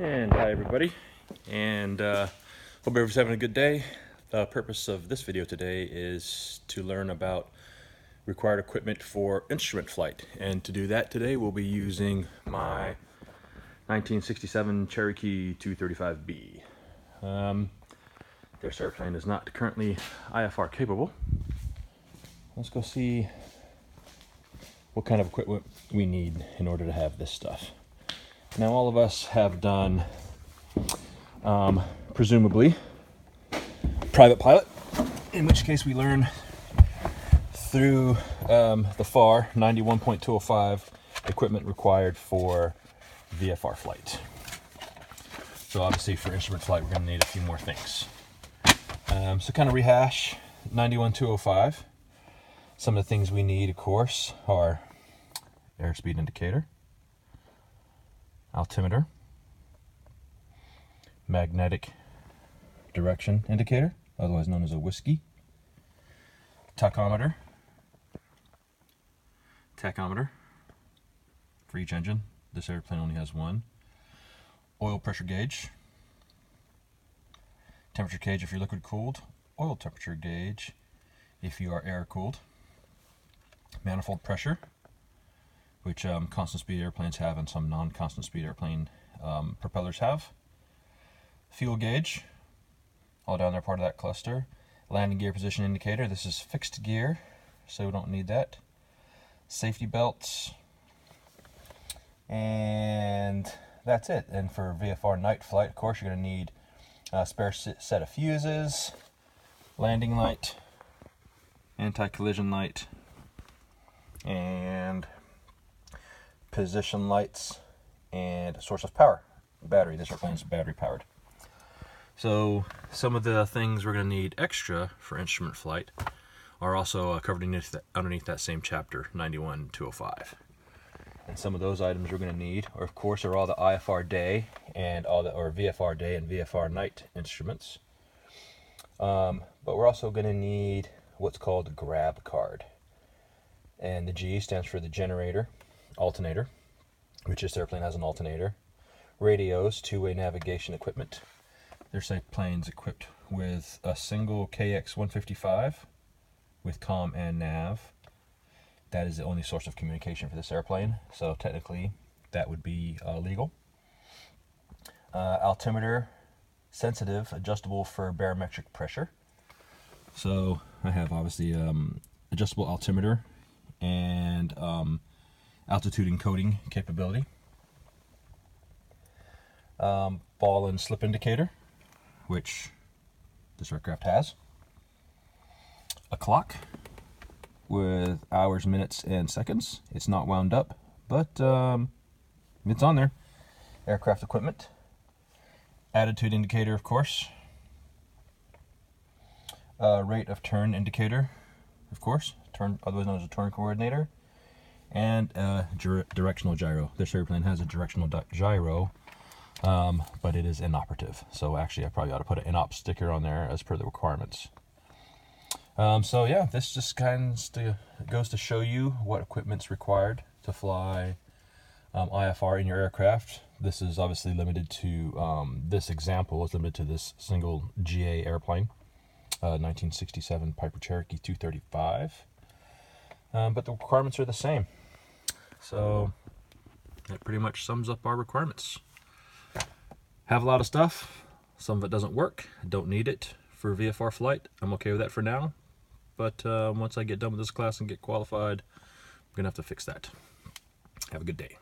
And hi everybody, and uh, hope everyone's having a good day. The purpose of this video today is to learn about required equipment for instrument flight. And to do that today, we'll be using my 1967 Cherokee 235B. Um, this airplane is not currently IFR capable. Let's go see what kind of equipment we need in order to have this stuff. Now, all of us have done, um, presumably, private pilot, in which case we learn through um, the FAR 91.205 equipment required for VFR flight. So obviously for instrument flight, we're going to need a few more things. Um, so kind of rehash 91.205. Some of the things we need, of course, are airspeed indicator, altimeter, magnetic direction indicator, otherwise known as a whiskey, tachometer, tachometer for each engine. This airplane only has one. Oil pressure gauge, temperature gauge if you're liquid cooled, oil temperature gauge if you are air cooled, manifold pressure, which um, constant speed airplanes have and some non-constant speed airplane um, propellers have. Fuel gauge, all down there part of that cluster. Landing gear position indicator, this is fixed gear, so we don't need that. Safety belts, and that's it. And for VFR night flight, of course, you're going to need a spare set of fuses, landing light, anti-collision light, and position lights, and source of power. Battery. This airplane is battery powered. So some of the things we're going to need extra for instrument flight are also uh, covered underneath that, underneath that same chapter, 91-205. And some of those items we're going to need, of course, are all the IFR day and all the or VFR day and VFR night instruments. Um, but we're also going to need what's called a grab card, and the G stands for the generator, alternator, which this airplane has an alternator, radios, two-way navigation equipment. There's planes equipped with a single KX-155 with com and nav. That is the only source of communication for this airplane, so technically that would be uh, legal. Uh, altimeter, sensitive, adjustable for barometric pressure. So I have obviously um, adjustable altimeter and um, altitude encoding capability. Um, ball and slip indicator, which this aircraft has. A clock with hours, minutes, and seconds. It's not wound up, but um, it's on there. Aircraft equipment. Attitude indicator, of course. Uh, rate of turn indicator, of course. Turn, otherwise known as a turn coordinator and a directional gyro. This airplane has a directional gyro, um, but it is inoperative. So actually, I probably ought to put an inop sticker on there as per the requirements. Um, so yeah, this just kind of goes to show you what equipment's required to fly um, IFR in your aircraft. This is obviously limited to, um, this example is limited to this single GA airplane, uh, 1967 Piper Cherokee 235. Um, but the requirements are the same. So that pretty much sums up our requirements. Have a lot of stuff. Some of it doesn't work. don't need it for VFR flight. I'm okay with that for now. But uh, once I get done with this class and get qualified, I'm going to have to fix that. Have a good day.